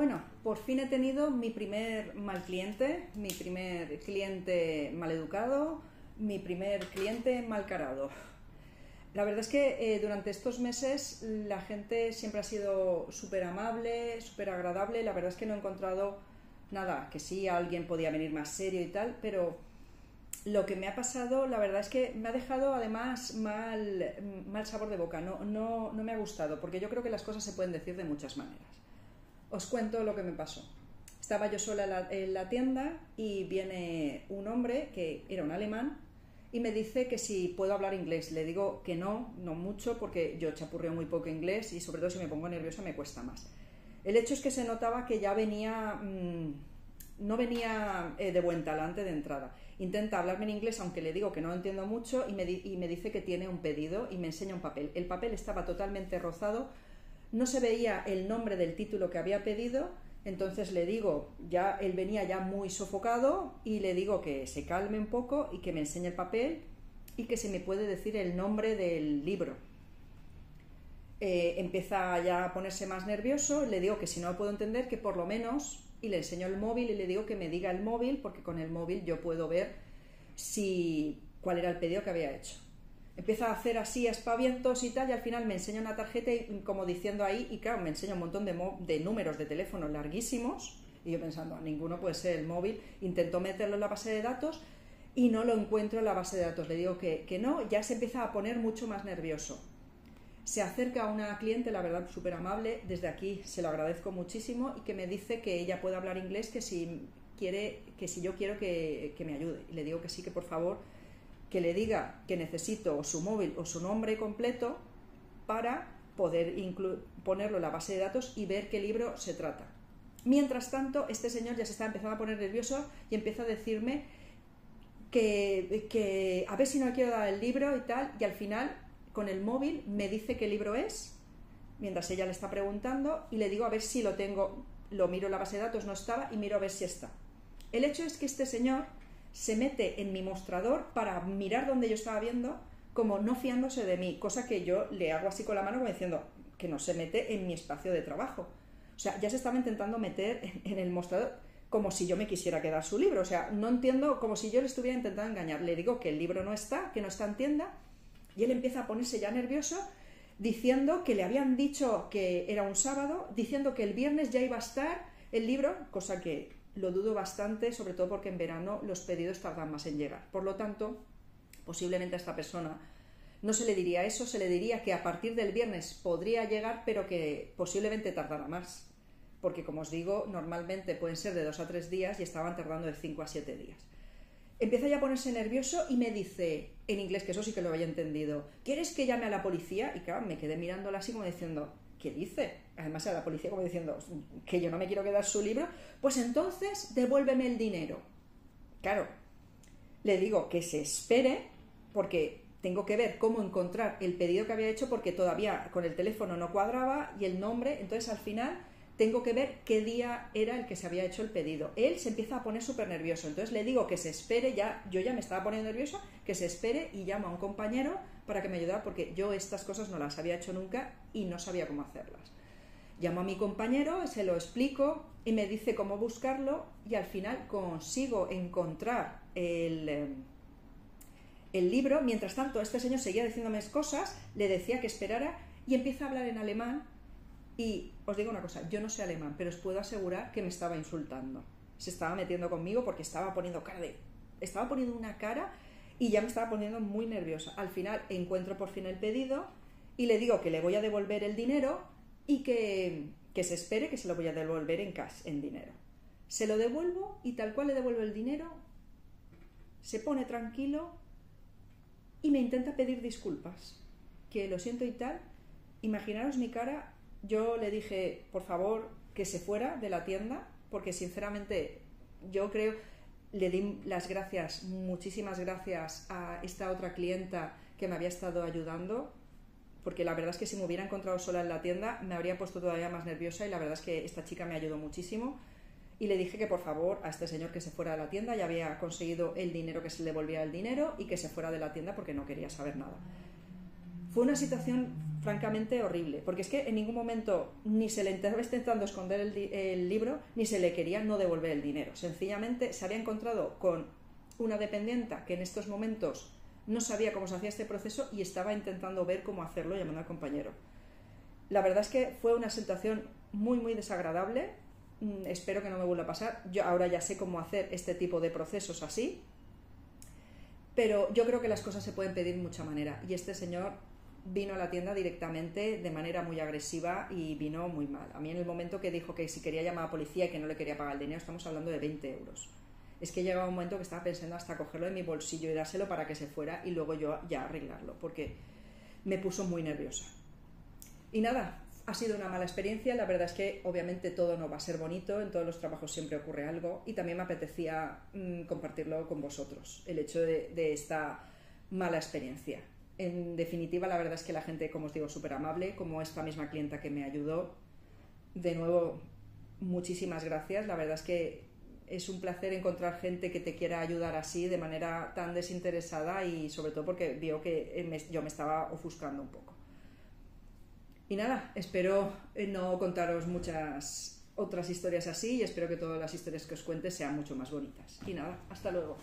Bueno, por fin he tenido mi primer mal cliente, mi primer cliente mal educado, mi primer cliente mal carado. La verdad es que eh, durante estos meses la gente siempre ha sido súper amable, súper agradable. La verdad es que no he encontrado nada, que sí, alguien podía venir más serio y tal, pero lo que me ha pasado, la verdad es que me ha dejado además mal, mal sabor de boca. No, no, no me ha gustado, porque yo creo que las cosas se pueden decir de muchas maneras. Os cuento lo que me pasó. Estaba yo sola en la, tienda y viene un hombre que era un alemán y me dice que si puedo hablar inglés. Le digo que no, no mucho, porque yo chapurreo muy poco inglés y sobre todo si me pongo nerviosa me cuesta más. El hecho es que se notaba que ya venía, mm, no venía eh, de buen talante de entrada. Intenta hablarme en inglés, aunque le digo que no entiendo mucho, y me, y me dice que tiene un pedido y me enseña un papel. El papel estaba totalmente rozado no se veía el nombre del título que había pedido, entonces le digo, ya él venía ya muy sofocado y le digo que se calme un poco y que me enseñe el papel y que se me puede decir el nombre del libro. Eh, empieza ya a ponerse más nervioso, le digo que si no lo puedo entender, que por lo menos, y le enseño el móvil y le digo que me diga el móvil, porque con el móvil yo puedo ver si cuál era el pedido que había hecho empieza a hacer así espavientos y tal, y al final me enseña una tarjeta y, como diciendo ahí, y claro, me enseña un montón de, de números de teléfono larguísimos, y yo pensando, ah, ninguno puede ser el móvil, intento meterlo en la base de datos y no lo encuentro en la base de datos, le digo que, que no, ya se empieza a poner mucho más nervioso. Se acerca a una cliente, la verdad, súper amable, desde aquí se lo agradezco muchísimo, y que me dice que ella puede hablar inglés, que si quiere, que si yo quiero que, que me ayude. Y le digo que sí, que por favor que le diga que necesito su móvil o su nombre completo para poder ponerlo en la base de datos y ver qué libro se trata. Mientras tanto, este señor ya se está empezando a poner nervioso y empieza a decirme que, que a ver si no quiero dar el libro y tal, y al final con el móvil me dice qué libro es, mientras ella le está preguntando, y le digo a ver si lo tengo, lo miro en la base de datos, no estaba, y miro a ver si está. El hecho es que este señor se mete en mi mostrador para mirar donde yo estaba viendo, como no fiándose de mí, cosa que yo le hago así con la mano como diciendo que no se mete en mi espacio de trabajo. O sea, ya se estaba intentando meter en, el mostrador como si yo me quisiera quedar su libro. O sea, no entiendo, como si yo le estuviera intentando engañar. Le digo que el libro no está, que no está en tienda, y él empieza a ponerse ya nervioso diciendo que le habían dicho que era un sábado, diciendo que el viernes ya iba a estar el libro, cosa que lo dudo bastante, sobre todo porque en verano los pedidos tardan más en llegar. Por lo tanto, posiblemente a esta persona no se le diría eso, se le diría que a partir del viernes podría llegar, pero que posiblemente tardará más. Porque, como os digo, normalmente pueden ser de dos a tres días y estaban tardando de cinco a siete días. Empieza ya a ponerse nervioso y me dice, en inglés, que eso sí que lo había entendido, ¿quieres que llame a la policía? Y claro, me quedé mirándola así como diciendo, ¿qué dice? Además a la policía como diciendo que yo no me quiero quedar su libro, pues entonces devuélveme el dinero. Claro, le digo que se espere porque tengo que ver cómo encontrar el pedido que había hecho porque todavía con el teléfono no cuadraba y el nombre, entonces al final tengo que ver qué día era el que se había hecho el pedido. Él se empieza a poner súper nervioso, entonces le digo que se espere, ya, yo ya me estaba poniendo nervioso, que se espere y llamo a un compañero para que me ayudara porque yo estas cosas no las había hecho nunca y no sabía cómo hacerlas. Llamo a mi compañero, se lo explico y me dice cómo buscarlo y al final consigo encontrar el, eh, el libro. Mientras tanto, este señor seguía diciéndome cosas, le decía que esperara y empieza a hablar en alemán y os digo una cosa, yo no sé alemán, pero os puedo asegurar que me estaba insultando. Se estaba metiendo conmigo porque estaba poniendo cara de... Estaba poniendo una cara y ya me estaba poniendo muy nerviosa. Al final encuentro por fin el pedido y le digo que le voy a devolver el dinero y que, que se espere que se lo voy a devolver en cash, en dinero. Se lo devuelvo y tal cual le devuelvo el dinero, se pone tranquilo y me intenta pedir disculpas. Que lo siento y tal. Imaginaros mi cara yo le dije, por favor, que se fuera de la tienda, porque sinceramente yo creo, le di las gracias, muchísimas gracias a esta otra clienta que me había estado ayudando, porque la verdad es que si me hubiera encontrado sola en la tienda me habría puesto todavía más nerviosa y la verdad es que esta chica me ayudó muchísimo. Y le dije que por favor a este señor que se fuera de la tienda, ya había conseguido el dinero, que se le devolviera el dinero y que se fuera de la tienda porque no quería saber nada. Fue una situación francamente horrible, porque es que en ningún momento ni se le estaba intentando esconder el, el, libro, ni se le quería no devolver el dinero. Sencillamente se había encontrado con una dependienta que en estos momentos no sabía cómo se hacía este proceso y estaba intentando ver cómo hacerlo llamando al compañero. La verdad es que fue una situación muy, muy desagradable. Mm, espero que no me vuelva a pasar. Yo ahora ya sé cómo hacer este tipo de procesos así. Pero yo creo que las cosas se pueden pedir de mucha manera. Y este señor vino a la tienda directamente de manera muy agresiva y vino muy mal. A mí en el momento que dijo que si quería llamar a la policía y que no le quería pagar el dinero, estamos hablando de 20 euros. Es que llegaba un momento que estaba pensando hasta cogerlo de mi bolsillo y dárselo para que se fuera y luego yo ya arreglarlo, porque me puso muy nerviosa. Y nada, ha sido una mala experiencia. La verdad es que obviamente todo no va a ser bonito, en todos los trabajos siempre ocurre algo y también me apetecía mmm, compartirlo con vosotros, el hecho de, de esta mala experiencia en definitiva, la verdad es que la gente, como os digo, súper amable, como esta misma clienta que me ayudó. De nuevo, muchísimas gracias. La verdad es que es un placer encontrar gente que te quiera ayudar así, de manera tan desinteresada y sobre todo porque vio que me, yo me estaba ofuscando un poco. Y nada, espero no contaros muchas otras historias así y espero que todas las historias que os cuente sean mucho más bonitas. Y nada, hasta luego.